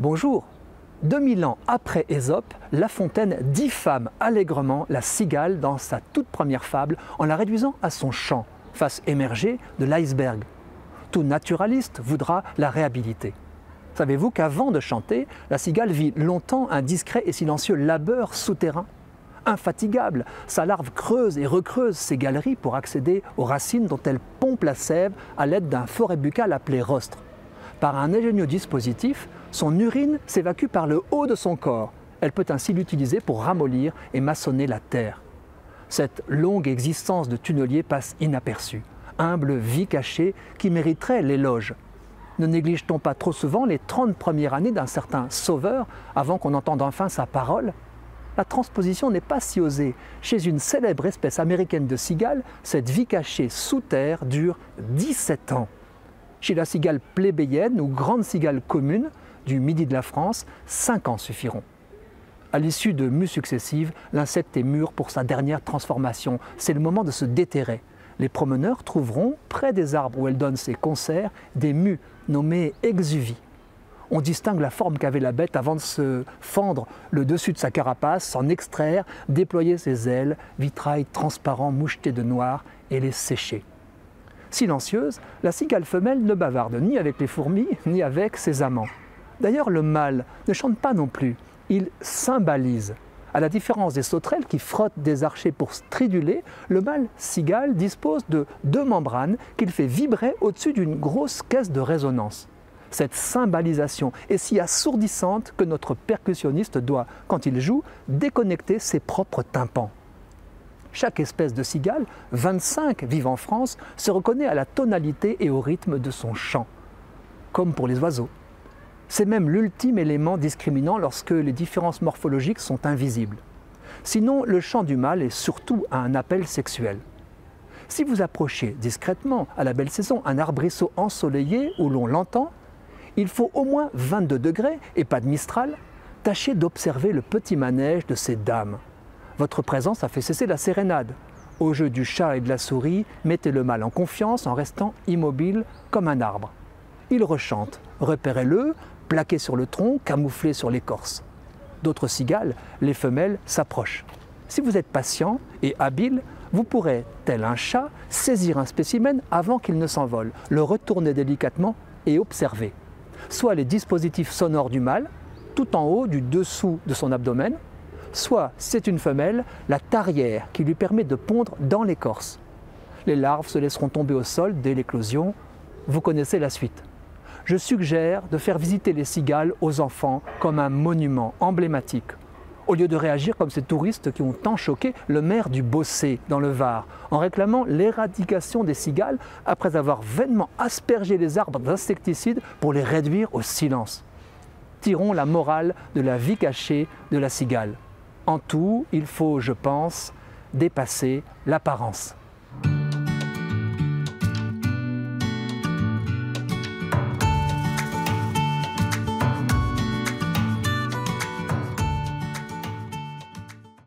Bonjour 2000 ans après Ésope, La Fontaine diffame allègrement la cigale dans sa toute première fable en la réduisant à son chant, face émergée de l'iceberg. Tout naturaliste voudra la réhabiliter. Savez-vous qu'avant de chanter, la cigale vit longtemps un discret et silencieux labeur souterrain? Infatigable, sa larve creuse et recreuse ses galeries pour accéder aux racines dont elle pompe la sève à l'aide d'un forêt buccal appelé rostre. Par un ingénieux dispositif, son urine s'évacue par le haut de son corps. Elle peut ainsi l'utiliser pour ramollir et maçonner la terre. Cette longue existence de tunnelier passe inaperçue, humble vie cachée qui mériterait l'éloge. Ne néglige-t-on pas trop souvent les 30 premières années d'un certain sauveur avant qu'on entende enfin sa parole? La transposition n'est pas si osée. Chez une célèbre espèce américaine de cigale, cette vie cachée sous terre dure 17 ans. Chez la cigale plébéienne ou grande cigale commune du midi de la France, 5 ans suffiront. À l'issue de mues successives, l'insecte est mûr pour sa dernière transformation. C'est le moment de se déterrer. Les promeneurs trouveront, près des arbres où elle donne ses concerts, des mues nommées exuvies. On distingue la forme qu'avait la bête avant de se fendre le dessus de sa carapace, s'en extraire, déployer ses ailes, vitrail transparent moucheté de noir, et les sécher. Silencieuse, la cigale femelle ne bavarde ni avec les fourmis ni avec ses amants. D'ailleurs, le mâle ne chante pas non plus, il symbolise. À la différence des sauterelles qui frottent des archers pour striduler, le mâle cigale dispose de deux membranes qu'il fait vibrer au-dessus d'une grosse caisse de résonance. Cette symbolisation est si assourdissante que notre percussionniste doit, quand il joue, déconnecter ses propres tympans. Chaque espèce de cigale, 25 vivent en France, se reconnaît à la tonalité et au rythme de son chant, comme pour les oiseaux. C'est même l'ultime élément discriminant lorsque les différences morphologiques sont invisibles. Sinon, le chant du mâle est surtout un appel sexuel. Si vous approchez discrètement, à la belle saison, un arbrisseau ensoleillé où l'on l'entend, il faut au moins 22 degrés et pas de mistral. Tâchez d'observer le petit manège de ces dames. Votre présence a fait cesser la sérénade. Au jeu du chat et de la souris, mettez le mâle en confiance en restant immobile comme un arbre. Il rechante. Repérez-le, plaqué sur le tronc, camouflé sur l'écorce. D'autres cigales, les femelles, s'approchent. Si vous êtes patient et habile, vous pourrez, tel un chat, saisir un spécimen avant qu'il ne s'envole, le retourner délicatement et observer. Soit les dispositifs sonores du mâle, tout en haut du dessous de son abdomen, soit c'est une femelle, la tarière qui lui permet de pondre dans l'écorce. Les larves se laisseront tomber au sol dès l'éclosion. Vous connaissez la suite. Je suggère de faire visiter les cigales aux enfants comme un monument emblématique, au lieu de réagir comme ces touristes qui ont tant choqué le maire du Bossé dans le Var, en réclamant l'éradication des cigales après avoir vainement aspergé les arbres d'insecticides pour les réduire au silence. Tirons la morale de la vie cachée de la cigale. En tout, il faut, je pense, dépasser l'apparence.